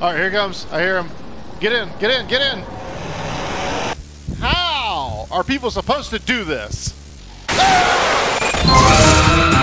All right, here he comes. I hear him. Get in, get in, get in. How are people supposed to do this? What's,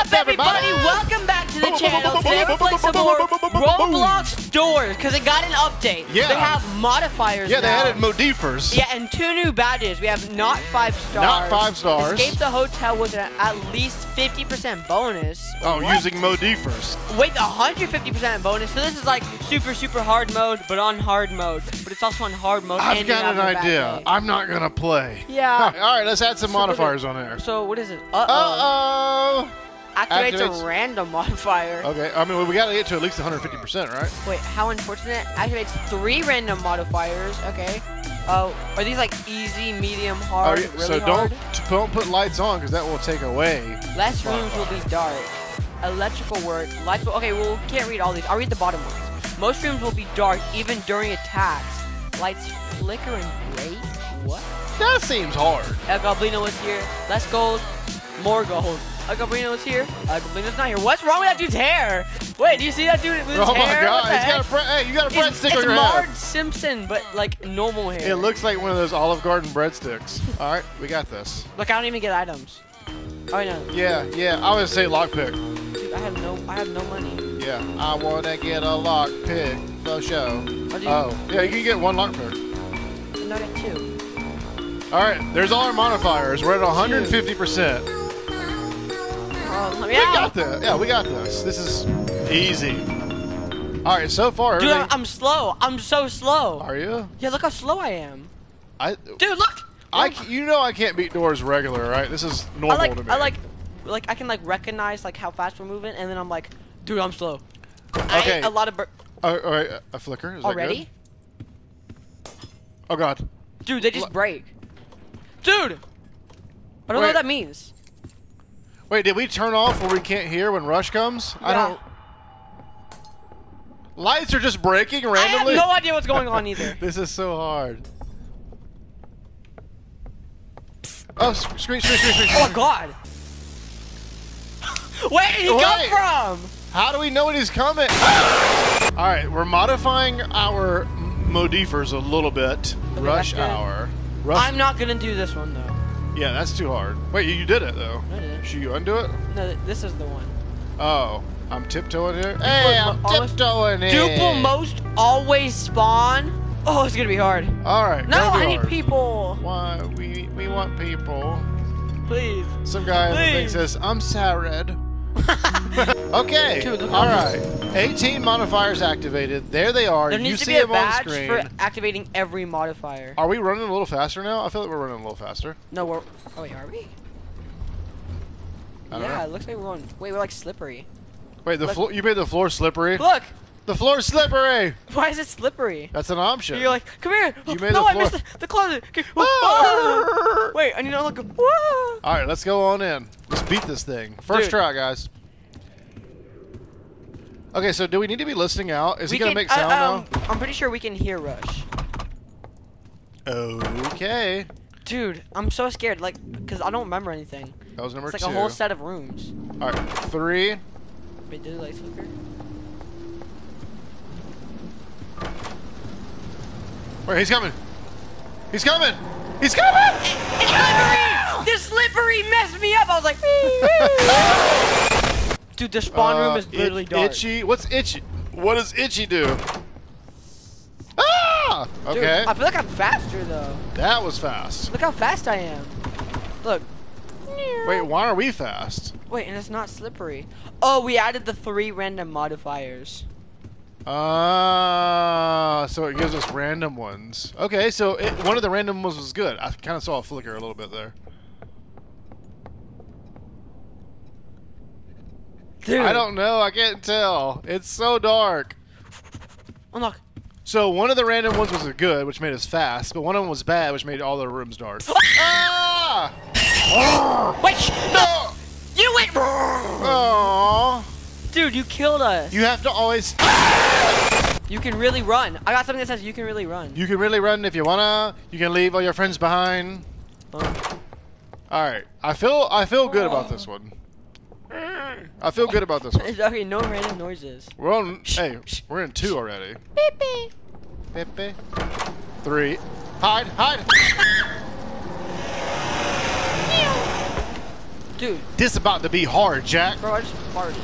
up, everybody? Welcome back to the channel. Today we're playing some more Roblox Doors because it got an update. Yeah. They have modifiers Yeah, they now. added Modifers. Yeah, and two new badges. We have not five stars. Not five stars. Escape the hotel with an at least 50% bonus. Oh, What? using Modifers. Wait, 150% bonus. So this is like super, super hard mode, but on hard mode. But it's also on hard mode. I've got an idea. I'm not gonna play. Yeah. All right, let's add some So modifiers on there. So what is it? Uh-oh. Uh Activates, activates- a random modifier. oh. Okay. I mean, we gotta get to at least 150%, right? Wait, how unfortunate. Activates three random modifiers. Okay. Oh, are these like easy, medium, Oh, hard, yeah, really so hard? don't don't put lights on because that will take away. Less rooms will be dark. Electrical work. Lights will. Okay, well, we can't read all these. I'll read the bottom ones. Most rooms will be dark even during attacks. Lights flicker and break. What? That seems hard. El Goblino is here. Less gold. More gold. Is here. El Goblino's not here. What's wrong with that dude's hair? Wait, do you see that dude with his oh my hair? god, What the he's got a heck? bre- hey, you got a It's, breadstick on it's your Marge head. Simpson, but like normal hair. It looks like one of those Olive Garden breadsticks. All right, we got this. Look, I don't even get items. Oh no, Yeah, yeah. I would say lockpick. dude, I have no, I have no money. Yeah, I wanna get a lockpick for show. Oh, Oh, yeah, you can get one lockpick. no, I got two. All right, there's all our modifiers. We're at 150%. Oh, Oh, let me We got this. Yeah, we got this. This is easy. All right, so far Dude, everything. I'm, slow. I'm so slow. Are you? Yeah, look how slow I am. I. Dude, look. I. You know I can't beat doors regular, right? This is normal I like, to me. I like, like I can like recognize like how fast we're moving, and then I'm like, dude, I'm slow. Okay. a lot of Oh, all right, a flicker. Is already. Oh god. Dude, they just Lo- break. Dude, I don't know what that means. Wait, did we turn off where we can't hear when rush comes? I don't. Lights are just breaking randomly? I have no idea what's going on either. this is so hard. Oh, sc- screech, screech, screech, screech. Oh my god. Where did he Wait. come from? How do we know when he's coming? All right, we're modifying our modifers a little bit. Rush hour. Rush. I'm not gonna do this one though. Yeah, that's too hard. Wait, you, did it though. I did. Should you undo it? No, this is the one. Oh, I'm tiptoeing here. Hey, I'm tiptoeing in. Duple most always spawn. Oh, it's gonna be hard. All right. No, I need people. Why we we want people. Please. Some guy thing says I'm Sared. okay. Dude, All right. 18 modifiers activated. There they are. There you needs to see be a badge screen. for activating every modifier. Are we running a little faster now? I feel like we're running a little faster. No, we're. Oh wait, are we? I don't Yeah, know. it looks like we're going. Wait, we're like slippery. Wait, the floor. You made the floor slippery. Look, The floor's slippery. why is it slippery? That's an option. You're like, come here. You made no, the I missed the, the closet. Okay. Ah! Wait, I need to look. Whoa. All right, let's go on in. Let's beat this thing. First Dude. try, guys. Okay, so do we need to be listening out? Is We he gonna can- make uh, sound um, I'm pretty sure we can hear Rush. Okay. Dude, I'm so scared, like, because I don't remember anything. That was number It's like two. a whole set of rooms. All right, three. Wait, did the lights flicker? Wait, he's coming. He's coming. He's coming. It's slippery! This slippery messed me up. I was like, dude, the spawn room Uh, is literally it- dark. Itchy. What's itchy? What does itchy do? Ah! Dude, Okay. I feel like I'm faster though. that was fast. Look how fast I am. Look. Wait, why are we fast? Wait, and it's not slippery. Oh, we added the three random modifiers. Ah, so it gives us random ones. Okay, so it, one of the random ones was good. I kind of saw a flicker a little bit there. Dude. I don't know. I can't tell. It's so dark. Unlock. So one of the random ones was good, which made us fast, but one of them was bad, which made all the rooms dark. ah! Wait, sh- no! You went. Aww. Dude, you killed us. You have to always. You can really run. I got something that says you can really run. You can really run if you wanna. You can leave all your friends behind. Oh. All right. I feel I feel good about this one. I feel good about this one. There's okay, no random noises. We're on. Hey, we're in two already. Beep beep. Beep, beep. Three. Hide, hide. Dude, This about to be hard, Jack. bro, I just farted.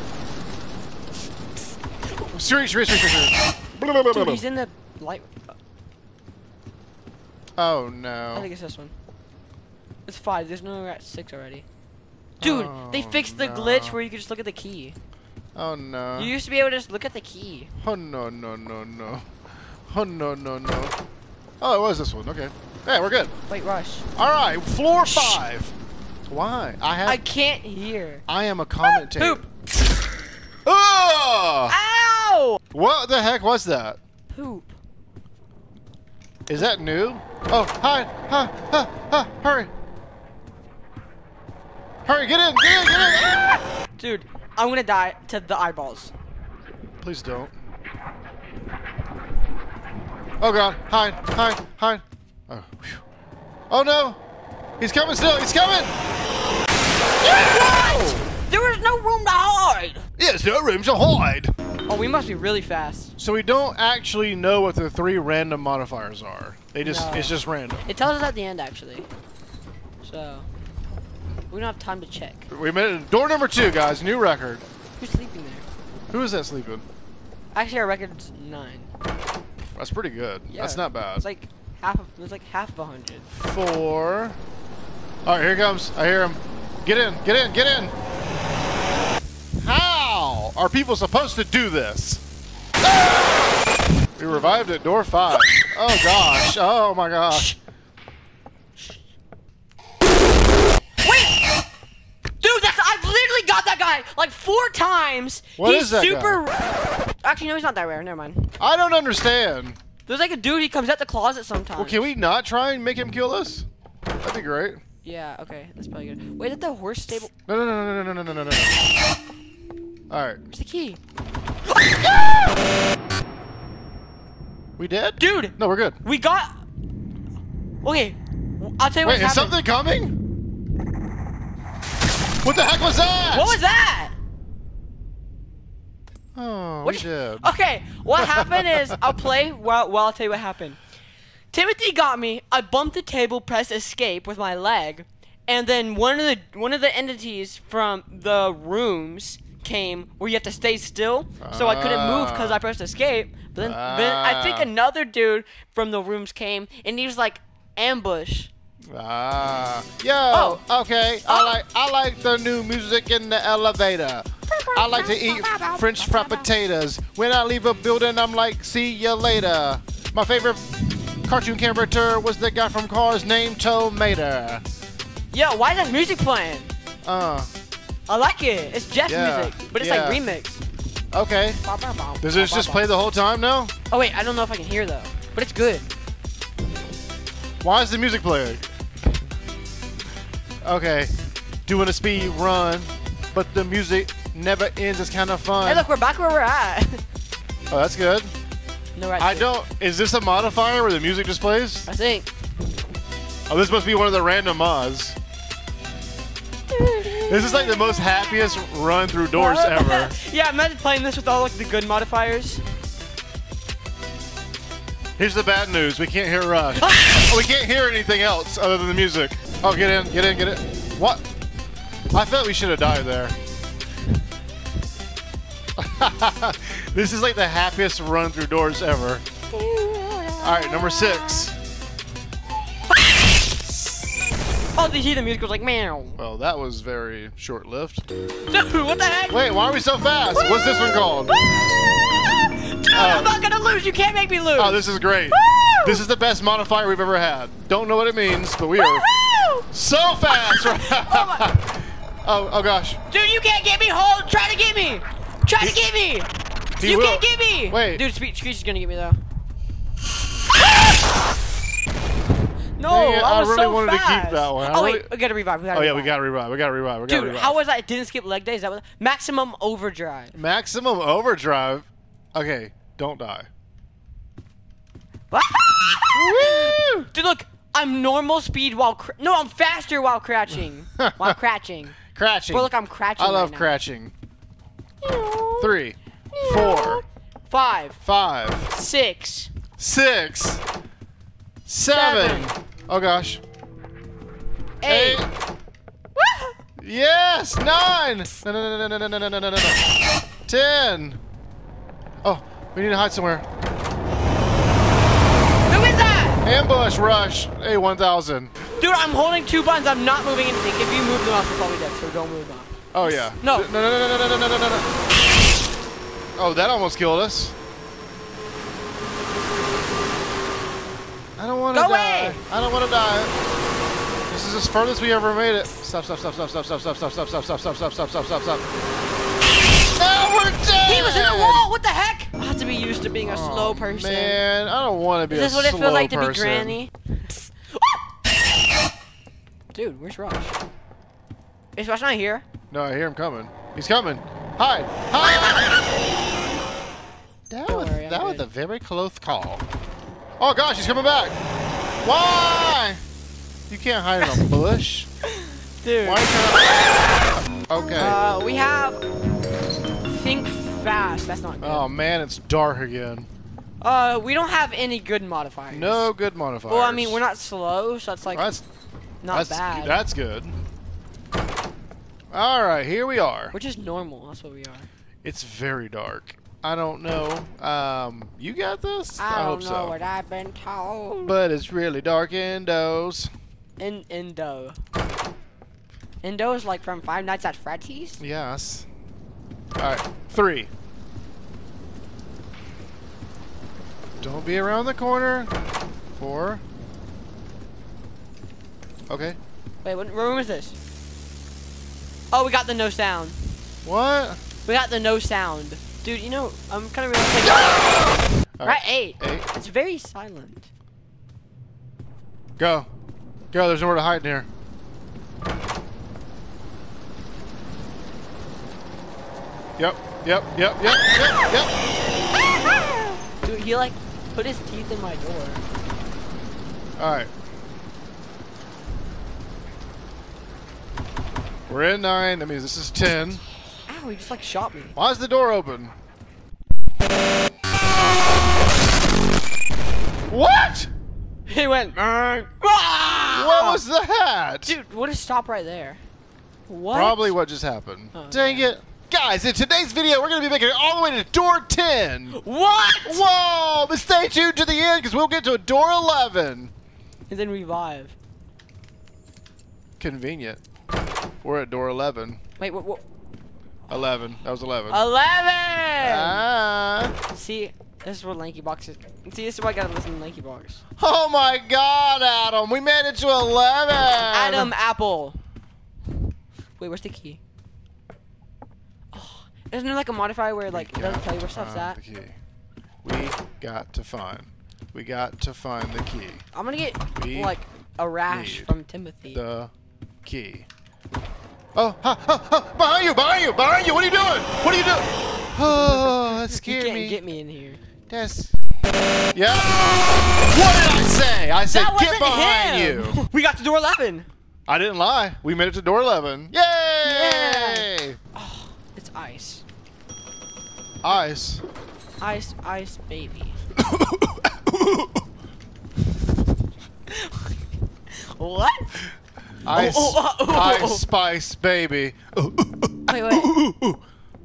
Serious, serious, serious, serious. Dude, he's in the light. Oh no. I think it's this one. It's five. There's no at six already. Dude, they Oh, fixed the no. glitch where you could just look at the key. Oh no. You used to be able to just look at the key. Oh no no no no. Oh no no no. Oh, it was this one. Okay. Yeah, we're good. Wait, rush. All right, floor five. Why? I have. I can't hear. I am a commentator. Poop. Oh! Ow! What the heck was that? Poop. Is that new? Oh, hi, hi, hi, hi, hurry. Hurry, get in, get in, get in. Ah! Dude, I'm gonna die to the eyeballs. Please don't. Oh god, hide, hide, hide. Oh, phew. oh no! He's coming still, he's coming! There was no room to hide! Yes, there are rooms to hide. Oh, we must be really fast. So we don't actually know what the three random modifiers are. They just, No. it's just random. It tells us at the end, actually. So, we don't have time to check. We made it, door number two, guys, new record. Who's sleeping there? Who is that sleeping? Actually, our record's nine. That's pretty good. Yeah, That's not bad. It's like half of. It's like half of a hundred. Four. All right, here he comes. I hear him. Get in, get in, get in. How are people supposed to do this? Ah! We revived at door five. Oh gosh. Oh my gosh. Wait! Dude, that's I've literally got that guy like four times. What he's is that super. Actually, no, he's not that rare. Never mind. I don't understand. There's like a dude. He comes out the closet sometimes. Well, can we not try and make him kill us? That'd be great. Yeah. Okay. That's probably good. Wait, at the horse stable. No, no, no, no, no, no, no, no, no. All right. Where's the key? We dead? Dude, No, we're good. we got. Okay, I'll tell you Wait, what's is happening. something coming? What the heck was that? What was that? Oh, What we did. Okay, what happened is I'll play while, while I'll tell you what happened. Timothy got me. I bumped the table, pressed escape with my leg, and then one of the one of the entities from the rooms came where you have to stay still. So I couldn't move because I pressed escape. But then, then I think Ah. another dude from the rooms came and he was like ambush. Ah, yo, Oh. okay. I like I like the new music in the elevator. I like to eat French fried potatoes. When I leave a building, I'm like, see you later. My favorite cartoon character was the guy from Cars named Tomato. Yo, why is that music playing? Uh, I like it. It's Jeff Yeah, music, but it's yeah. like remix. okay. Does this just play the whole time now? Oh wait, I don't know if I can hear though, but it's good. Why is the music playing? Okay, doing a speed run, but the music never ends. It's kind of fun. Hey, look, we're back where we're at. Oh, that's good. no, right. I don't. Is this a modifier where the music just plays? I think. Oh, this must be one of the random mods. This is like the most happiest run through doors ever. yeah, imagine playing this with all like the good modifiers. Here's the bad news: we can't hear Rush. oh, we can't hear anything else other than the music. Oh, get in, get in, get in. What? I felt we should have died there. this is like the happiest run through doors ever. All right, number six. Oh, did you hear the music was like meow. Well, that was very short-lived. Dude, what the heck? Wait, why are we so fast? What's this one called? Dude, uh, I'm not gonna lose. You can't make me lose. Oh, this is great. This is the best modifier we've ever had. Don't know what it means, but we are! So fast. Oh my- oh, oh gosh. Dude, you can't get me. Hold. Try to get me. Try to get me. He you will. can't get me. Wait. Dude, Screech, is gonna get me though. no, Dang it, I I really so wanted to keep that one. I Oh really- wait, we gotta revive. We gotta Oh yeah, we gotta revive. We gotta revive. We gotta Dude, revive. how was that? It didn't skip leg day. Is that what? Maximum overdrive. Maximum overdrive. Okay, don't die. Dude, look, I'm normal speed while cr- no, I'm faster while crouching. while crouching. Cratching. Bro, look, I'm crouching. I love right cratching. now. Three, four, Five, five, six, six, seven. Seven. Oh gosh. eight. Eight. Yes, nine. No, no, no, no, no, no, no, no, no, no, no. Ten. Oh, we need to hide somewhere. Who is that? Ambush rush. A one thousand. Dude, I'm holding two buttons. I'm not moving anything. If you move them off, you're probably dead. So don't move them. Oh yeah. No. No, no, no, no, no, no, no, no, no. Oh, that almost killed us. I don't want to die. away. I don't want to die. This is as furthest we ever made it. Stop, stop, stop, stop, stop, stop, stop, stop, stop, stop, stop, stop, stop, stop, stop, stop, stop. Now we're dead. He was in the wall. What the heck? I have to be used to being a Oh, slow person. Man, I don't want to be Is this a what it feels like to be. Granny? Dude, where's Rush? Is Rush not here? No, I hear him coming. He's coming. Hide. Hide. That was, worry, I'm that was good. a very close call. Oh gosh, he's coming back. Why? You can't hide in a bush. Dude. Why can't Okay. Uh, we have think fast. That's not good. oh man, it's dark again. Uh, we don't have any good modifiers. No good modifiers. Well, I mean, we're not slow, so that's like That's not that's bad. that's good. All right, here we are. We're just normal. That's what we are. It's very dark. I don't know. Um, you got this? I, hope don't know so. what I've been told. But it's really dark indoors. In Indo. Indo is like from Five Nights at Freddy's. Yes. All right, three. Don't be around the corner. Four. Okay. Wait, what, room is this? Oh, we got the no sound. What? We got the no sound. Dude, you know, I'm kind of realizing. All right, eight. Eight. It's very silent. Go. Go. There's nowhere to hide in here. Yep. Yep. Yep. Yep. Yep. Yep. Dude, he like put his teeth in my door. All right. We're in nine. That means this is ten. Ow, he just like shot me. Why is the door open? What? He went. What What was that? Dude, what is stop right there? What? Probably what just happened. Oh, Dang it. Guys, in today's video, we're going to be making it all the way to door 10. What? Whoa, but stay tuned to the end because we'll get to door 11. And then revive. Convenient. We're at door 11. Wait, what? what? 11. That was 11. Eleven. ah. See, this is where LankyBox is. See, this is why I gotta listen to LankyBox. Oh my god, Adam. We made it to 11. Adam Apple. Wait, where's the key? Isn't there like a modifier where like it doesn't tell you where stuff's at? The key. We got to find. We got to find the key. I'm gonna get We like a rash need from Timothy. The key. Oh, ha, ha, ha, behind you, behind you, behind you. What are you doing? What are you doing? Oh, that you can't me. get me in here. That's. Yeah. What did I say? I said that get behind him. you. we got to door 11. I didn't lie. We made it to door 11. Yay! Oh, it's ice. Ice. Ice, ice, baby. what? Ice. oh, oh, oh, oh, ice oh. spice baby. Wait, wait.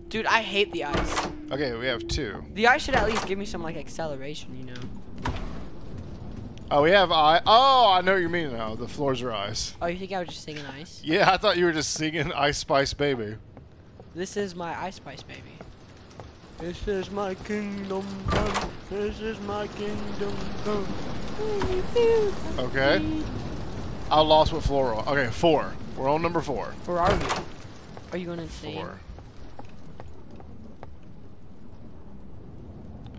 Dude, I hate the ice. Okay, we have two. The ice should at least give me some like acceleration, you know. Oh, we have ice. Oh, I know what you mean now. The floors are ice. Oh, you think I was just singing ice? Yeah, I thought you were just singing Ice Spice Baby. This is my ice spice baby. This is my kingdom come. This is my kingdom come. Okay. I lost with floor. Okay, four. We're on number four. Where are we? Are you going insane? Four.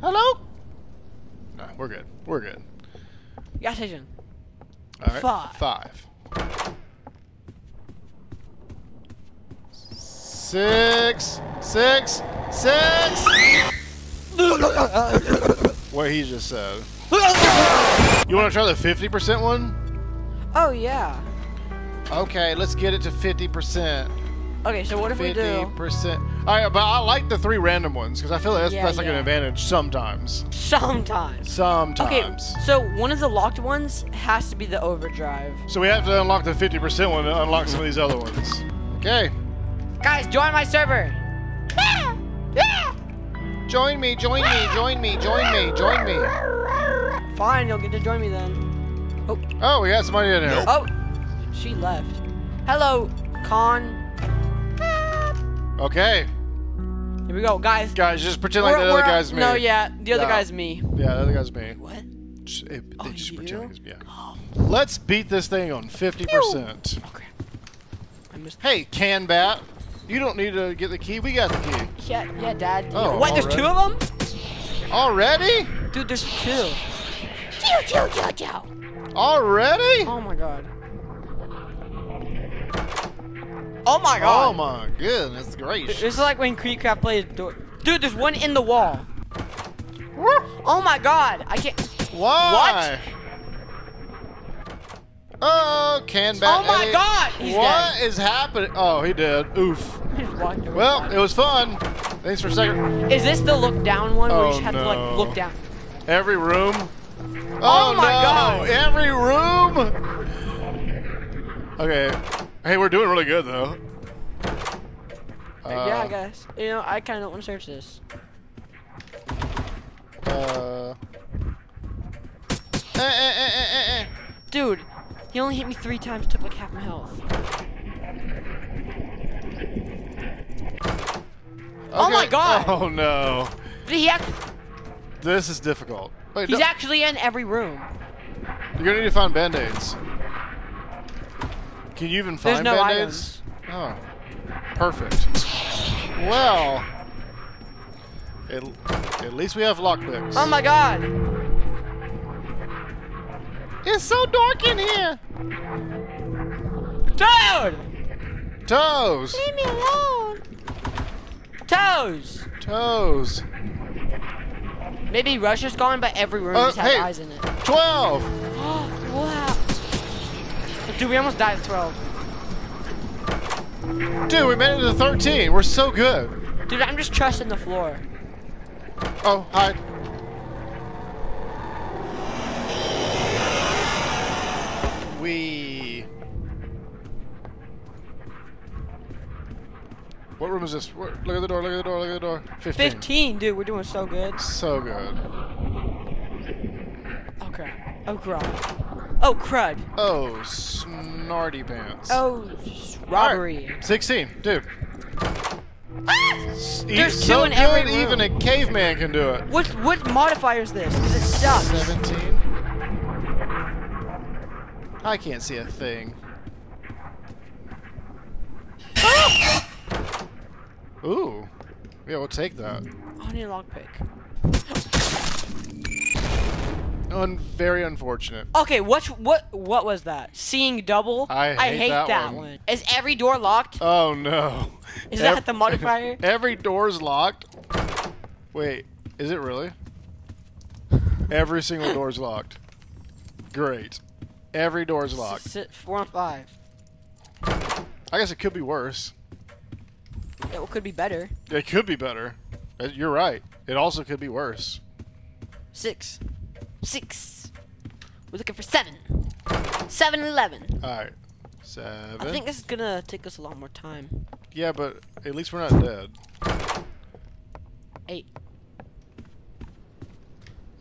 Hello? No, we're good. We're good. Gas station. All right. Five. Five. Six. Six. Six. what he just said. You want to try the 50% one? Oh yeah. Okay, let's get it to 50%. Okay, so what if we do? 50%. All right, but I like the three random ones because I feel like that's, Yeah, that's like an advantage sometimes. Sometimes. Sometimes. Okay, so one of the locked ones has to be the overdrive. So we have to unlock the 50% one to unlock some of these other ones. Okay. Guys, join my server. Join me, join me, join me, join me, join me. Fine, you'll get to join me then. Oh, Oh, we got somebody in here. Oh, she left. Hello, Con. Okay. Here we go, guys. Guys, just pretend like We're- that other we're- guy's me. No, yeah, the other No. guy's me. Yeah, the other guy's me. What? Just, it, Oh, they just you? pretend like it's me. Yeah. Oh. Let's beat this thing on 50%. Okay. I missed. Hey, Can Bat. You don't need to get the key. We got the key. Yeah, yeah, Dad. Oh, what? There's two of them? Already? Dude, there's two. Already? Oh my god. Oh my god. Oh my goodness gracious. This is like when KreekCraft plays. Door. Dude, there's one in the wall. Oh my god. I can't. Why? Oh, Can Bat. Oh my Eddie. god. He's What dead. is happening? Oh, he did. Oof. He just walked over Well, it was fun. Thanks for second. Is this the look down one where Oh, you just have to like look down? Every room. Oh my no. God. Every room. Okay. Hey, we're doing really good though. yeah, I Uh, guess. You know, I kind of don't want to search this. Uh. Eh, eh, eh, eh, eh, eh. Dude, he only hit me three times, took like half my health. Oh my God. Oh no. Did he act- This is difficult. Wait, he's no, actually in every room. you're gonna need to find band-aids. Can you even find no band-aids? Oh. Perfect. Well. At, at least we have lockpicks. Oh my god. It's so dark in here. Toad! Toes. Leave me alone. Toes! Toes. Maybe Rush is gone, but every room Uh, just has hey. eyes in it. Twelve. wow. Dude, we almost died at 12. Dude, we made it to 13. We're so good. Dude, I'm just trusting the floor. Oh, hi. We. What room is this? Look at the door, look at the door, look at the door. 15. 15, dude, we're doing so good. So good. Oh crap. Oh crud. Oh crud. Oh, snarty pants. Oh, robbery. Alright, 16, dude. Ah! There's two so in good, every room. even a caveman can do it. What what modifier is this? Because it sucks. 17. I can't see a thing. Ooh. Yeah, we'll take that. Oh, I need a lockpick. Un very unfortunate. Okay, what what what was that? Seeing double? I hate that one. Is every door locked? Oh no. Is Ev- that the modifier? Every door's locked. Wait, is it really? Every single door's locked. Great. Every door's locked. S- s- four and five. I guess it could be worse. It could be better. It could be better. Uh, You're right. It also could be worse. Six. Six. We're looking for seven. Seven eleven. All right. Seven. I think this is gonna take us a lot more time. Yeah, but at least we're not dead. Eight.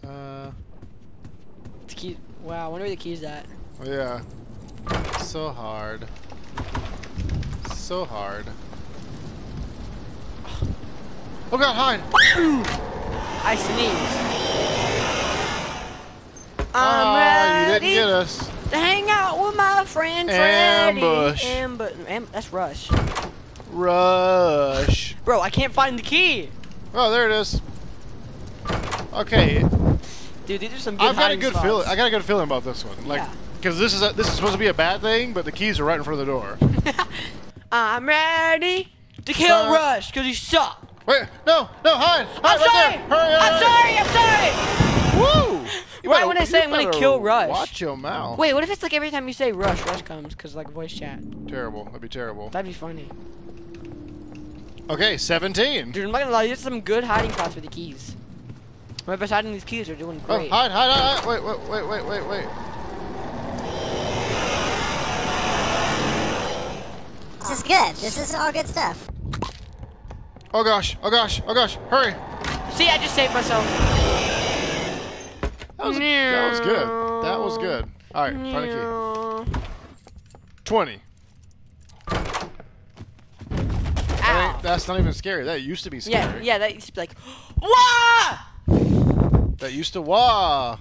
Uh, The key. Wow, I wonder where the key's at. Yeah. So hard. So hard. Oh god, hide! I sneezed. I'm Ah, you ready didn't get us. to hang out with my friend Freddy. Ambush. Ambush. Am- that's Rush. Rush. Bro, I can't find the key. Oh, there it is. Okay, Dude, these are some good I've got a good feeling. I got a good feeling about this one. Like, Yeah. Because this is a, this is supposed to be a bad thing, but the keys are right in front of the door. I'm ready to kill Son. Rush because you suck. Wait, no, no, hide! I'm right sorry. there. Hurry, I'm hurry, sorry. I'm sorry. Woo! Right when I say I'm gonna kill Rush. Watch your mouth. Wait, what if it's like every time you say Rush, Rush comes? Because like voice chat. Terrible. That'd be terrible. That'd be funny. Okay, 17. Dude, I'm not gonna lie, there's some good hiding spots with the keys. Whoever's hiding these keys are doing great. Oh, great. hide, hide, hide. Wait, wait, wait, wait, wait, wait. Is good. This is all good stuff. Oh gosh, oh gosh, oh gosh, hurry. See, I just saved myself. That was, that was good. That was good. All right, find a key. 20. That Ow. ain't- that's not even scary. That used to be scary. yeah, yeah, that used to be like, Wah! That used to wah.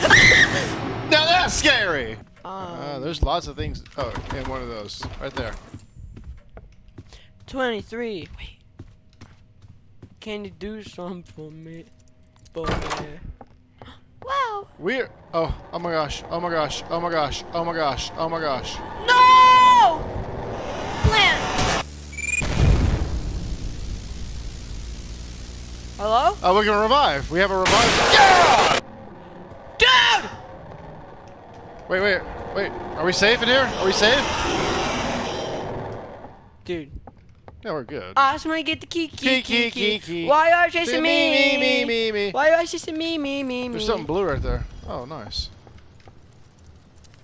now that's scary. Uh, Um, there's lots of things. Oh, in one of those, right there. 23. Wait. Can you do something for me? Boy. Wow. We're. Oh, oh my gosh, oh my gosh, oh my gosh, oh my gosh, oh my gosh. No! Plant. Hello? Oh, we can revive. We have a revive. Yeah! Dude! Wait, wait, wait. Are we safe in here? Are we safe? Dude. Yeah, we're good. I just want to get the key, key, Key, key, key. Why are you chasing Me, me? me, me, me, me. Why are you chasing me, me, me, me? There's something blue right there. Oh, nice.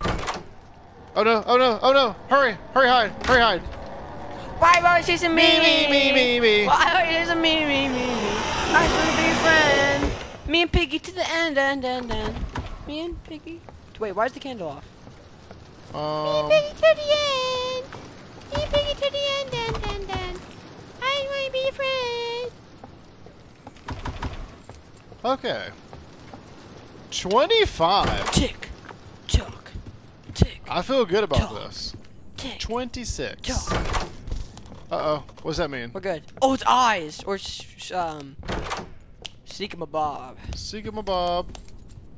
Oh no, oh no, oh no. Hurry, hurry, hide, hurry, hide. Why are you chasing me, Me, me, me, me, me. Why are you chasing me, me, me, me? I to be friend. Me and Piggy to the end, end, end, end. Me and Piggy. Wait, why is the candle off? Um, Piggy to the end. Me and Piggy to the end, end, end, end. I want to be a friend. Okay. 25. Tick, tock, tick, I feel good about this. tick. 26. Uh-oh. What does that mean? We're good. Oh, it's eyes or sh- sh- um, seek 'em a bob. Bob.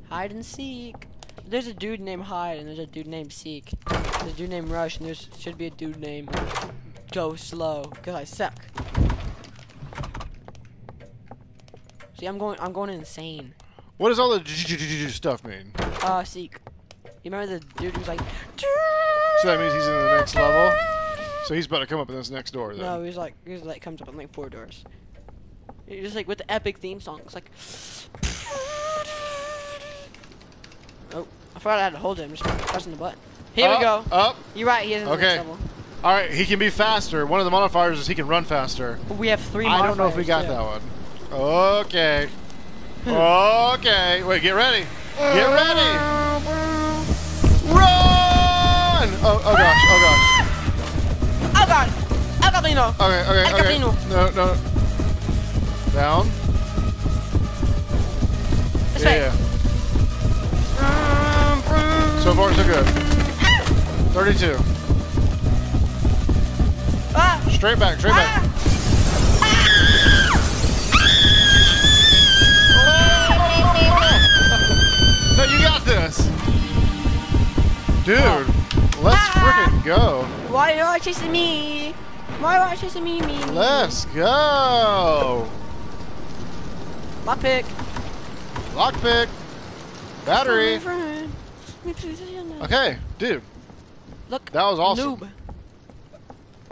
Hide and seek. There's a dude named Hide and there's a dude named Seek. There's a dude named Rush and there should be a dude named Go Slow because I suck. See, I'm going. I'm going insane. What does all the stuff mean? Uh, Seek. You remember the dude who's like? So that means he's in the next level? So he's about to come up in this next door then. No, he's like he's like comes up in like four doors. He's just like with the epic theme song. It's like. Oh, I forgot I had to hold him. Just pressing the button. Here we go. Up, Up. You're right. He is in the Okay. next level. All right, he can be faster. One of the modifiers is he can run faster. We have three. I don't know if we got modifiers, that one. Okay. okay. Wait, get ready. Get ready. Run! Oh, oh gosh. Oh gosh. Oh god! El Camino! Okay. Okay. El Okay. Camino. No. No. Down. This Yeah. way. So far, so good. 32. Ah! Straight back. Straight back. Why are me? Why are you me? Me. Let's go. My pick. Lockpick. Battery. Okay, dude, Look. that was awesome. Noob.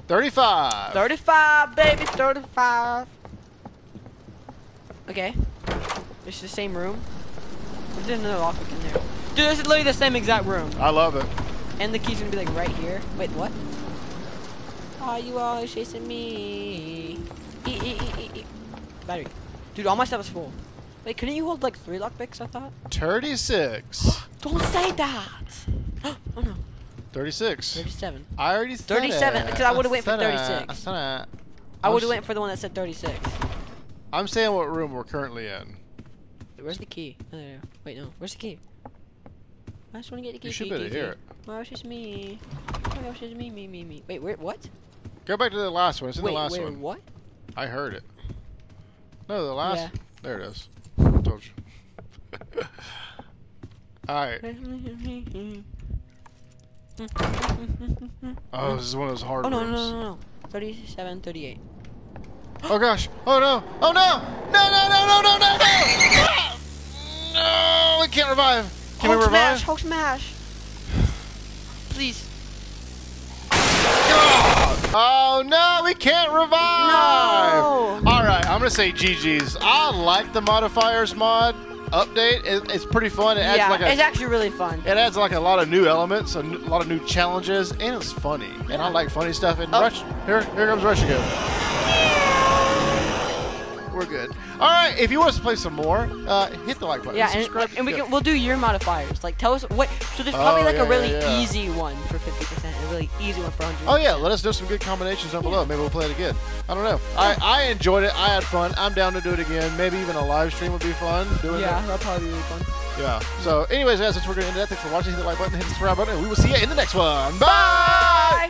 35. 35, baby, 35. Okay. It's the same room. There's another lockpick in there. Dude, this is literally the same exact room. I love it. And the key's gonna be like right here. Wait, what? Are you always chasing me? E e e. Battery. Dude, all my stuff is full. Wait, couldn't you hold like three lockpicks? I thought. 36. Don't say that. oh no. 36. 37. I already said 37, because I would've went for said it. 36. I said it. I would have went for the one that said 36. I'm saying what room we're currently in. Where's the key? Oh, there you go. Wait, no. Where's the key? I just want to get the key. You should be able to hear it. Why was just me? Why was just me, me, me, me? Wait, where? What? Go back to the last one. It's in Wait, the last wait, one. what? I heard it. No, the last. Yeah. There it is. I told you. All right. Oh, this is one of those hard ones. Oh no, no, rooms. no, no, no. 37, 38. Oh gosh. Oh no. Oh no. No, no, no, no, no, no, no. No, we can't revive. Can Hulk we revive? smash, Hulk smash. Please. Oh no, we can't revive. No. All right, I'm gonna say GG's. I like the modifiers mod update. It, it's pretty fun. It adds yeah, like a it's actually really fun. it adds like a lot of new elements, a, lot of new challenges, and it's funny. And I like funny stuff. And Oh. Rush, here, here comes Rush again. We're good. All right, if you want us to play some more, uh, hit the like button. Yeah, and, subscribe. and we can we'll do your modifiers. Like tell us what. So there's probably Oh, like yeah, a really yeah, yeah. easy one for 50%, and a really easy one for 100. Oh yeah, let us know some good combinations down below. Maybe we'll play it again. I don't know. I, I enjoyed it. I had fun. I'm down to do it again. Maybe even a live stream would be fun. Doing Yeah, it. that'll probably be fun. Yeah. So, anyways, guys, since we're gonna end that, thanks for watching. Hit the like button, hit the subscribe button, and we will see you in the next one. Bye.